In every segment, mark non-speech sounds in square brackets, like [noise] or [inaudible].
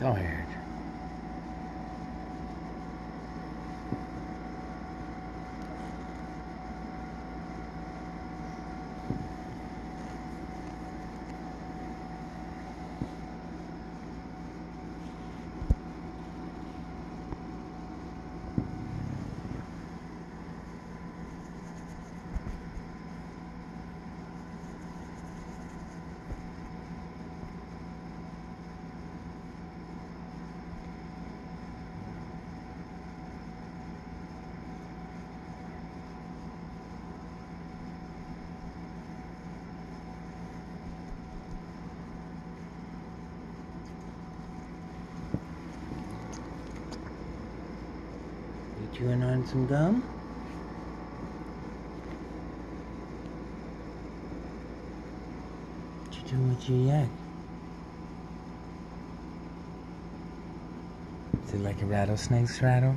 Tired. You chewing on some gum? What you doing with your yak? Is it like a rattlesnake's rattle?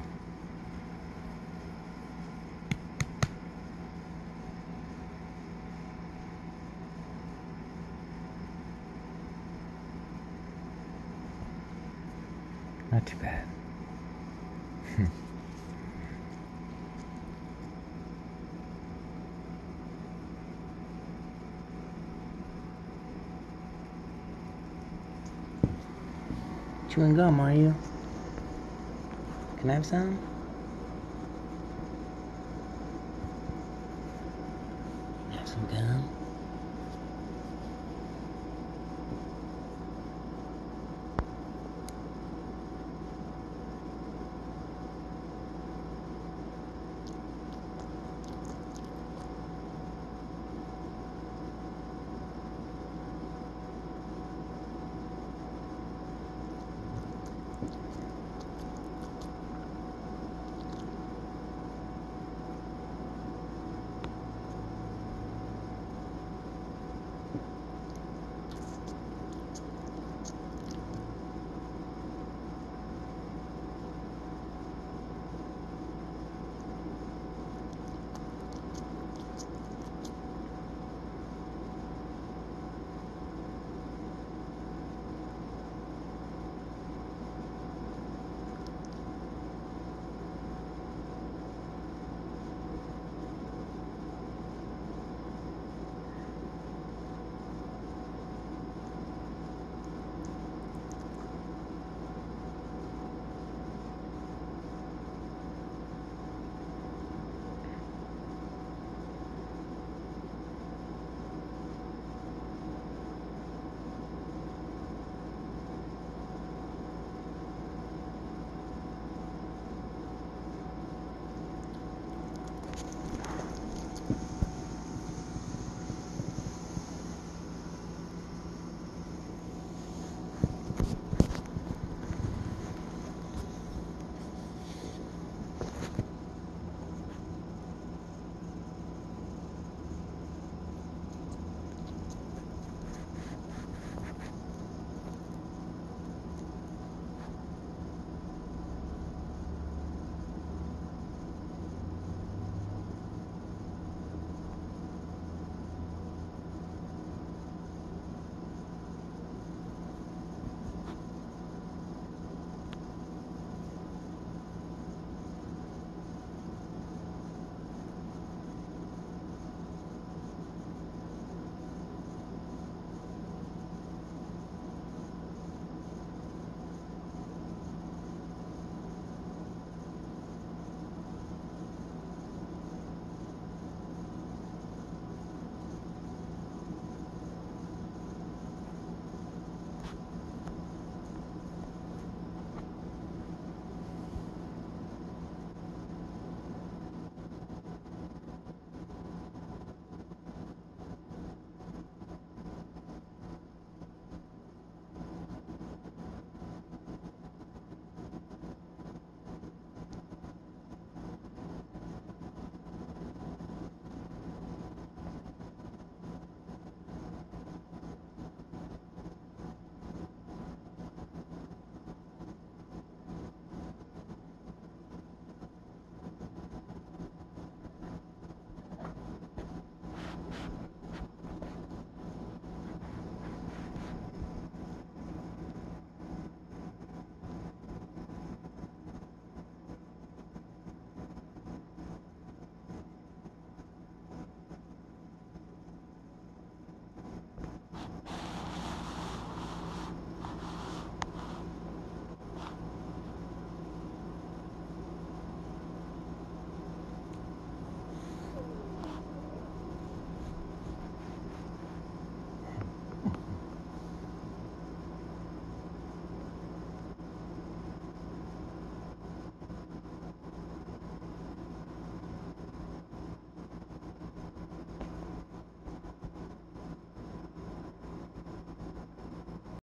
Not too bad. [laughs] Chewing gum, are you? Can I have some?